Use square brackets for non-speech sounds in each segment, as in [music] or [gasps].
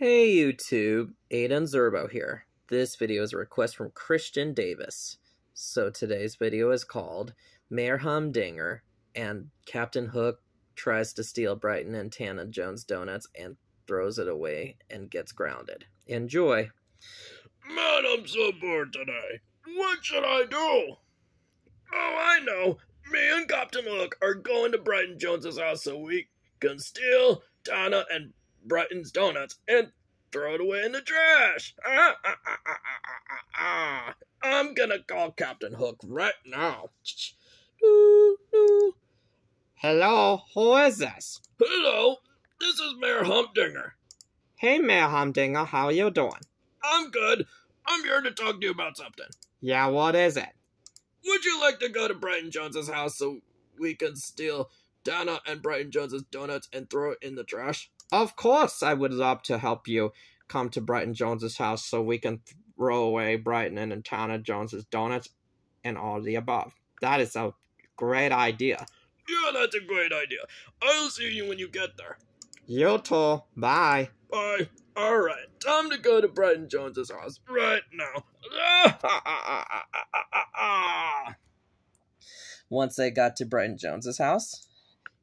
Hey YouTube, Aiden Zerbo here. This video is a request from Kristen Davis. So today's video is called Mayor Humdinger and Captain Hook tries to steal Bryton and Tannah Jones donuts and throws it away and gets grounded. Enjoy. Man, I'm so bored today. What should I do? Oh, I know. Me and Captain Hook are going to Bryton Jones's house so we can steal Tannah and Bryton's donuts and throw it away in the trash. Ah, ah, ah, ah, ah, ah. I'm gonna call Captain Hook right now. Hello, who is this? Hello, this is Mayor Humdinger. Hey, Mayor Humdinger, how you doing? I'm good. I'm here to talk to you about something. Yeah, what is it? Would you like to go to Bryton Jones's house so we can steal Dana and Bryton Jones's donuts and throw it in the trash? Of course, I would love to help you come to Bryton Jones's house so we can throw away Bryton and Tannah Jones's donuts and all the above. That is a great idea. Yeah, that's a great idea. I'll see you when you get there. You too. Bye. Bye. Alright, time to go to Bryton Jones's house right now. [laughs] Once they got to Bryton Jones's house,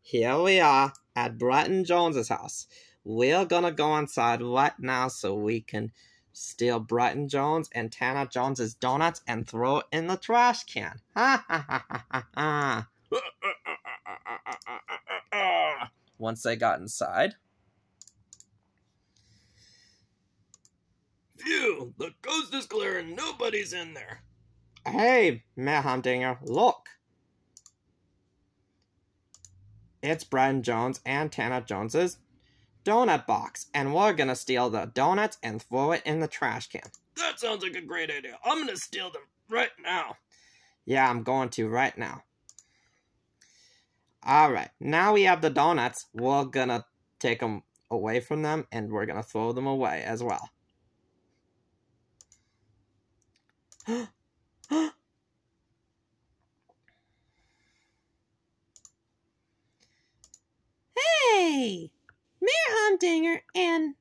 Here we are at Bryton Jones's house. We're gonna go inside right now so we can steal Bryton Jones and Tannah Jones's donuts and throw it in the trash can. Ha ha ha ha ha ha. once they got inside, Phew, the coast is clear and nobody's in there. Hey, Mayor Humdinger, look. It's Brian Jones and Tannah Jones's donut box, and we're gonna steal the donuts and throw it in the trash can. That sounds like a great idea. I'm gonna steal them right now. Yeah, I'm going to right now. Alright, now we have the donuts. We're gonna take them away from them, and we're gonna throw them away as well. Hey! Mayor Humdinger and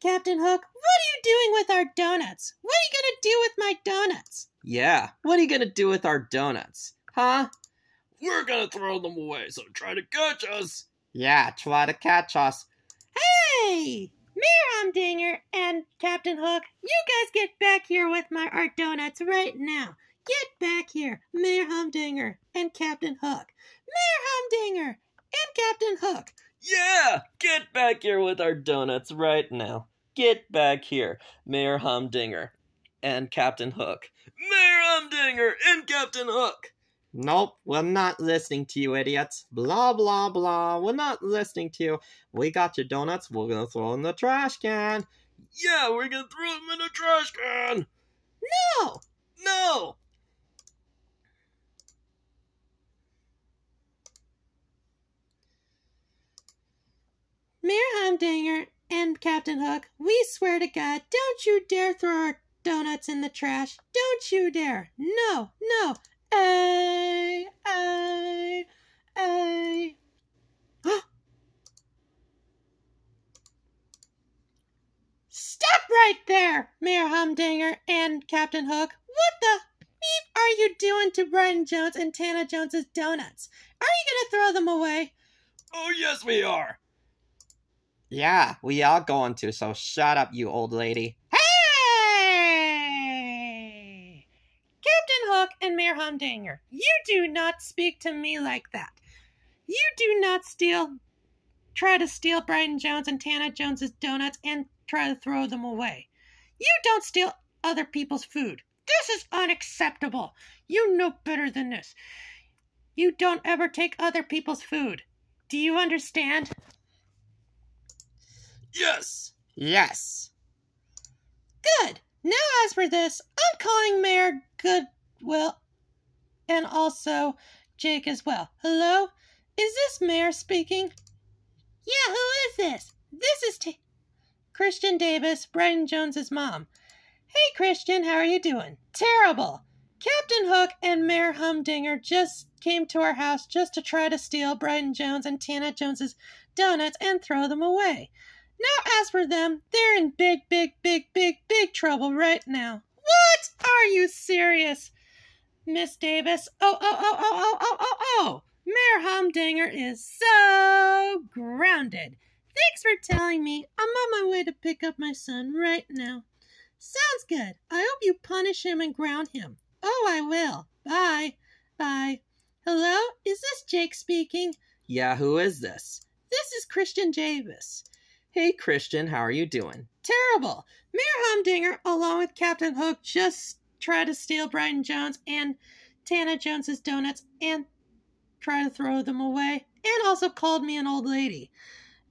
Captain Hook, what are you doing with our donuts? What are you gonna do with my donuts? yeah, what are you gonna do with our donuts? Huh? We're gonna throw them away, so try to catch us. Yeah, try to catch us. Hey! Mayor Humdinger and Captain Hook, you guys get back here with my art donuts right now. Get back here, Mayor Humdinger and Captain Hook. Mayor Humdinger and Captain Hook. Yeah! Get back here with our donuts right now. Get back here, Mayor Humdinger and Captain Hook. Mayor Humdinger and Captain Hook. Nope, we're not listening to you, idiots. Blah, blah, blah. We're not listening to you. We got your donuts. We're gonna throw them in the trash can. Yeah, we're gonna throw them in the trash can. No! No! Mayor Humdinger and Captain Hook, we swear to God, don't you dare throw our donuts in the trash. Don't you dare. No, no. Ay, ay, ay. [gasps] Stop right there, Mayor Humdinger and Captain Hook. What the beep are you doing to Brian Jones and Tannah Jones's donuts? Are you going to throw them away? Oh, yes, we are. Yeah, we are going to, so shut up, you old lady. Hey! Captain Hook and Mayor Humdinger, you do not speak to me like that. You do not steal, try to steal Bryton Jones and Tannah Jones's donuts and try to throw them away. You don't steal other people's food. This is unacceptable. You know better than this. You don't ever take other people's food. Do you understand? Yes. Yes. Good. Now, as for this, I'm calling Mayor Goodway and also Jake as well. Hello? Is this Mayor speaking? Yeah, who is this? This is T- Kristen Davis, Brian Jones's mom. Hey, Kristen, how are you doing? Terrible. Captain Hook and Mayor Humdinger just came to our house just to try to steal Brian Jones and Tannah Jones's donuts and throw them away. Now, as for them, they're in big, big, big, big, big trouble right now. What? Are you serious? Miss Davis? Oh, oh, oh, oh, oh, oh, oh, oh! Mayor Humdinger is so grounded. Thanks for telling me. I'm on my way to pick up my son right now. Sounds good. I hope you punish him and ground him. Oh, I will. Bye. Bye. Hello? Is this Jake speaking? Yeah, who is this? This is Kristen Davis. Hey, Kristen, how are you doing? Terrible. Mayor Humdinger, along with Captain Hook, just tried to steal Bryton Jones and Tannah Jones's donuts and try to throw them away, and also called me an old lady.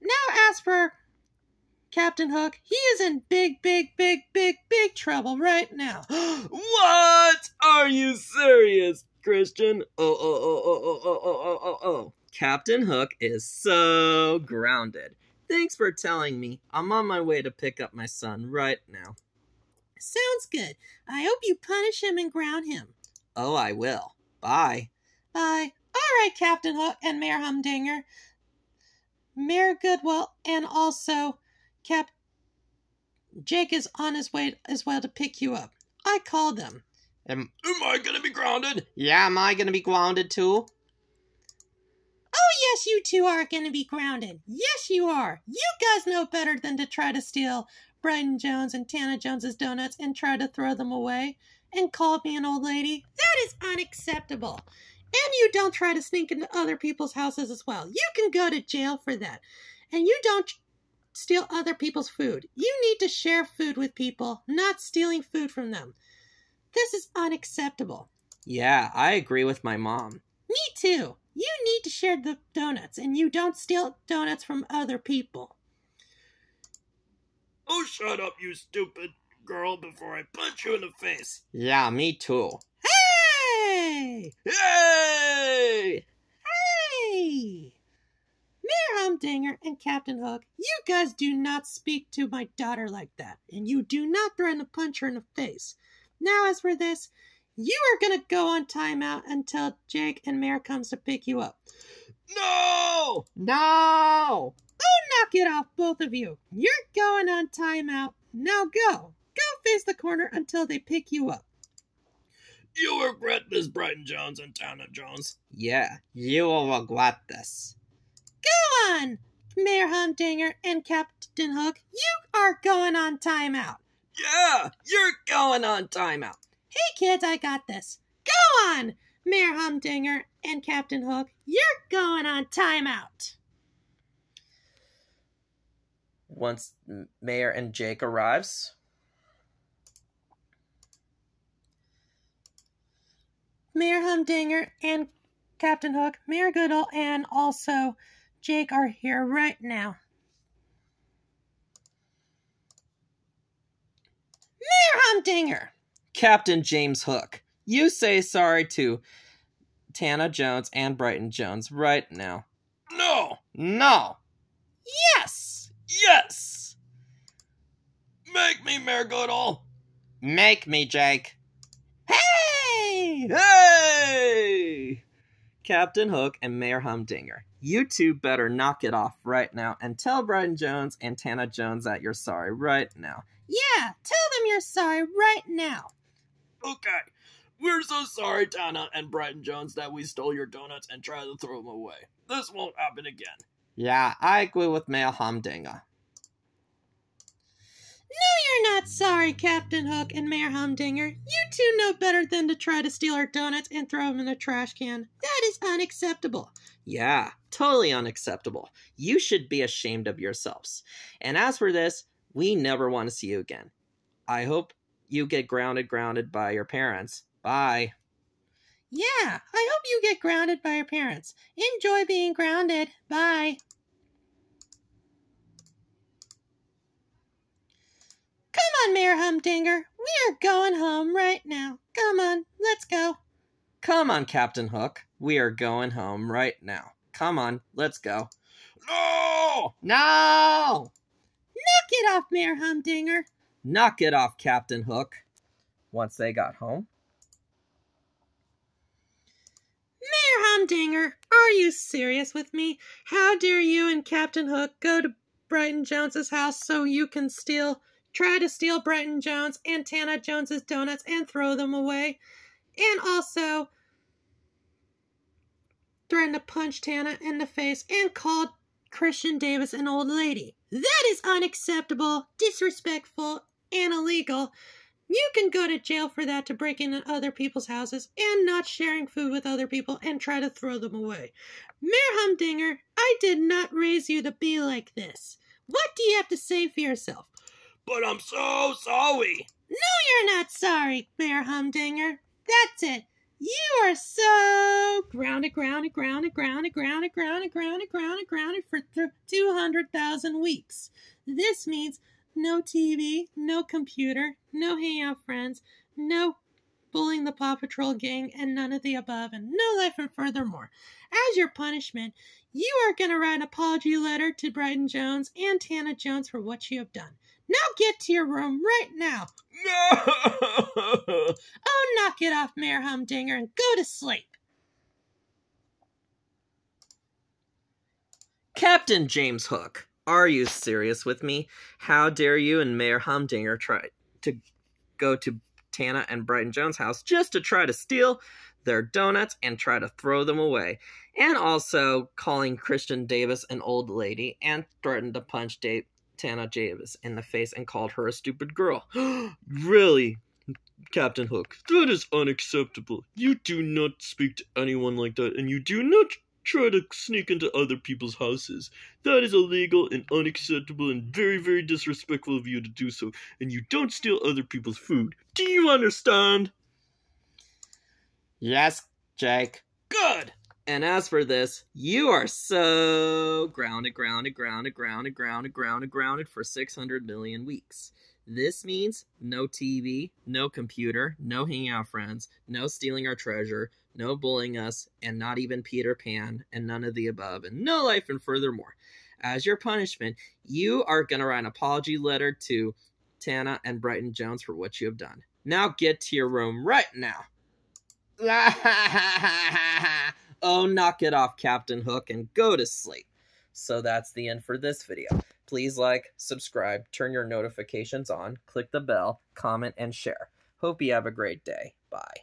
Now, as for Captain Hook, he is in big, big, big, big, big trouble right now. [gasps] what? Are you serious, Kristen? Oh, oh, oh, oh, oh, oh, oh, oh, oh, oh. Captain Hook is so grounded. Thanks for telling me. I'm on my way to pick up my son right now. Sounds good. I hope you punish him and ground him. Oh, I will. Bye. Bye. All right, Captain Hook and Mayor Humdinger. Mayor Goodway and also Cap Jake is on his way as well to pick you up. I called them. Am, Am I gonna be grounded? yeah, am I gonna be grounded too? Oh, yes, you two are going to be grounded. Yes, you are. You guys know better than to try to steal Bryton Jones and Tannah Jones's donuts and try to throw them away and call me an old lady. That is unacceptable. And you don't try to sneak into other people's houses as well. You can go to jail for that. And you don't steal other people's food. You need to share food with people, not stealing food from them. This is unacceptable. Yeah, I agree with my mom. Me too. You need to share the donuts, and you don't steal donuts from other people. Oh, shut up, you stupid girl, before I punch you in the face. Yeah, me too. Hey! Hey! Hey! Mayor Humdinger and Captain Hook, you guys do not speak to my daughter like that, and you do not threaten to punch her in the face. Now, as for this, you are gonna go on timeout until Jake and Mayor comes to pick you up. No! No! Oh, knock it off, both of you. You're going on timeout. Now go. Go face the corner until they pick you up. You regret this, Bryton Jones and Tannah Jones. Yeah, you will regret this. Go on, Mayor Humdinger and Captain Hook. You are going on timeout. Yeah, you're going on timeout. Hey, kids, I got this. Go on, Mayor Humdinger and Captain Hook. You're going on timeout. Once Mayor and Jake arrives, Mayor Humdinger and Captain Hook, Mayor Goodway, and also Jake are here right now. Mayor Humdinger! Captain James Hook, you say sorry to Tannah Jones and Bryton Jones right now. No! No! Yes! Yes! Make me Mayor Goodway! Make me, Jake. Hey! Hey! Captain Hook and Mayor Humdinger, you two better knock it off right now and tell Bryton Jones and Tannah Jones that you're sorry right now. Yeah, tell them you're sorry right now. Okay. We're so sorry, Tannah and Bryton Jones, that we stole your donuts and tried to throw them away. This won't happen again. Yeah, I agree with Mayor Humdinger. No, you're not sorry, Captain Hook and Mayor Humdinger. You two know better than to try to steal our donuts and throw them in a trash can. That is unacceptable. Yeah, totally unacceptable. You should be ashamed of yourselves. And as for this, we never want to see you again. I hope you get grounded grounded by your parents. Bye. Yeah, I hope you get grounded by your parents. Enjoy being grounded. Bye. Come on, Mayor Humdinger. We are going home right now. Come on, let's go. Come on, Captain Hook. We are going home right now. Come on, let's go. No! No! Knock it off, Mayor Humdinger. Knock it off, Captain Hook. Once they got home, Mayor Humdinger, are you serious with me? How dare you and Captain Hook go to Bryton Jones's house so you can steal, try to steal Bryton Jones and Tannah Jones's donuts and throw them away. And also threatened to punch Tannah in the face and called Kristen Davis an old lady. That is unacceptable, disrespectful, and illegal. You can go to jail for that to break into other people's houses and not sharing food with other people and try to throw them away. Mayor Humdinger, I did not raise you to be like this. What do you have to say for yourself? But I'm so sorry. No, you're not sorry, Mayor Humdinger. That's it. You are so grounded, grounded, grounded, grounded, grounded, grounded, grounded, grounded, grounded for 200,000 weeks. This means no TV, no computer, no hangout friends, no bullying the Paw Patrol gang, and none of the above, and no life and furthermore. As your punishment, you are going to write an apology letter to Bryton Jones and Tannah Jones for what you have done. Now get to your room right now. No! [laughs] Oh, knock it off, Mayor Humdinger, and go to sleep. Captain James Hook, are you serious with me? How dare you and Mayor Humdinger try to go to Tannah and Bryton Jones' house just to try to steal their donuts and try to throw them away? And also calling Kristen Davis an old lady and threatened to punch Dave, Tannah Davis in the face and called her a stupid girl. [gasps] really? Captain Hook, that is unacceptable. You do not speak to anyone like that, and you do not try to sneak into other people's houses. That is illegal and unacceptable and very, very disrespectful of you to do so, and you don't steal other people's food. Do you understand? Yes, Jake. Good. And as for this, you are so grounded, grounded, grounded, grounded, grounded, grounded, grounded for 600 million weeks. This means no TV, no computer, no hanging out friends, no stealing our treasure, no bullying us, and not even Peter Pan, and none of the above, and no life, and furthermore. As your punishment, you are going to write an apology letter to Tannah and Bryton Jones for what you have done. Now get to your room right now. [laughs] oh, knock it off, Captain Hook, and go to sleep. So that's the end for this video. Please like, subscribe, turn your notifications on, click the bell, comment, and share. Hope you have a great day. Bye.